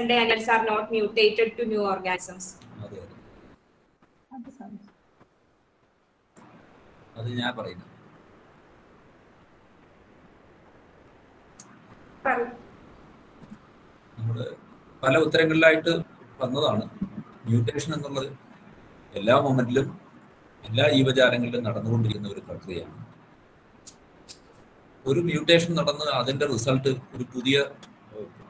animals are not mutated to new organisms. അതെ ഞാൻ പറയുന്നു. പല ഉത്തരങ്ങളിലായിട്ട് വന്നതാണ്. മ്യൂട്ടേഷൻ എന്നുള്ളത് എല്ലാ മൊമെന്റിലും എല്ലാ ജീവജാലങ്ങളിലും നടന്നുകൊണ്ടിരിക്കുന്ന ഒരു പ്രക്രിയയാണ്. ഒരു മ്യൂട്ടേഷൻ നടന്ന് അതിന്റെ റിസൾട്ട് ഒരു പുതിയ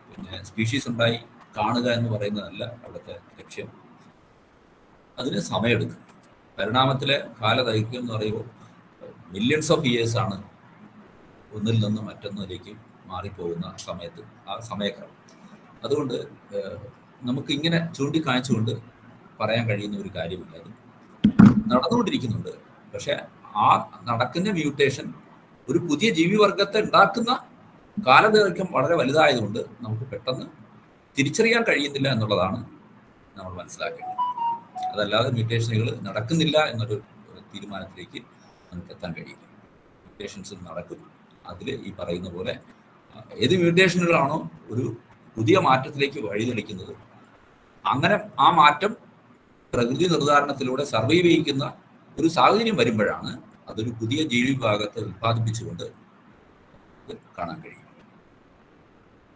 പിന്നെ സ്പീഷീസ് ഉണ്ടായി. കാണുക എന്ന് പറയുന്നതല്ല അവിടുത്തെ ലക്ഷ്യം. അതിന് സമയമെടുക്കും. പരിണാമത്തിലെ കാലദൈർഘ്യം എന്ന് പറയുമ്പോൾ മില്യൺസ് ഓഫ് ഇയേഴ്സ് ആണ് ഒന്നിൽ നിന്ന് മറ്റൊന്നിലേക്ക് മാറിപ്പോകുന്ന സമയത്ത് ആ സമയക്രമം അതുകൊണ്ട് നമുക്ക് ഇങ്ങനെ ചൂണ്ടിക്കാണിച്ചുകൊണ്ട് പറയാൻ കഴിയുന്ന ഒരു കാര്യമില്ല അത്. നടന്നുകൊണ്ടിരിക്കുന്നുണ്ട്. പക്ഷെ ആ നടക്കുന്ന മ്യൂട്ടേഷൻ ഒരു പുതിയ ജീവിവർഗത്തെ ഉണ്ടാക്കുന്ന കാലദൈർഘ്യം വളരെ വലുതായതുകൊണ്ട് നമുക്ക് പെട്ടെന്ന് തിരിച്ചറിയാൻ കഴിയുന്നില്ല എന്നുള്ളതാണ് നമ്മൾ മനസ്സിലാക്കേണ്ടത്. അതല്ലാതെ മ്യൂട്ടേഷനുകൾ നടക്കുന്നില്ല എന്നൊരു തീരുമാനത്തിലേക്ക് നമുക്ക് എത്താൻ കഴിയില്ല. മ്യൂട്ടേഷൻസ് നടക്കും അതിൽ ഈ പറയുന്ന പോലെ ഏത് മ്യൂട്ടേഷനുകളാണോ ഒരു പുതിയ മാറ്റത്തിലേക്ക് വഴിതെളിക്കുന്നത് അങ്ങനെ ആ മാറ്റം പ്രകൃതി നിർദ്ധാരണത്തിലൂടെ സർവൈവ് ചെയ്യിക്കുന്ന ഒരു സാഹചര്യം വരുമ്പോഴാണ് അതൊരു പുതിയ ജീവി വിഭാഗത്തെ ഉത്പാദിപ്പിച്ചുകൊണ്ട് കാണാൻ കഴിയും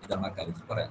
ഇതാണ് ആ കാര്യത്തിൽ പറയാൻ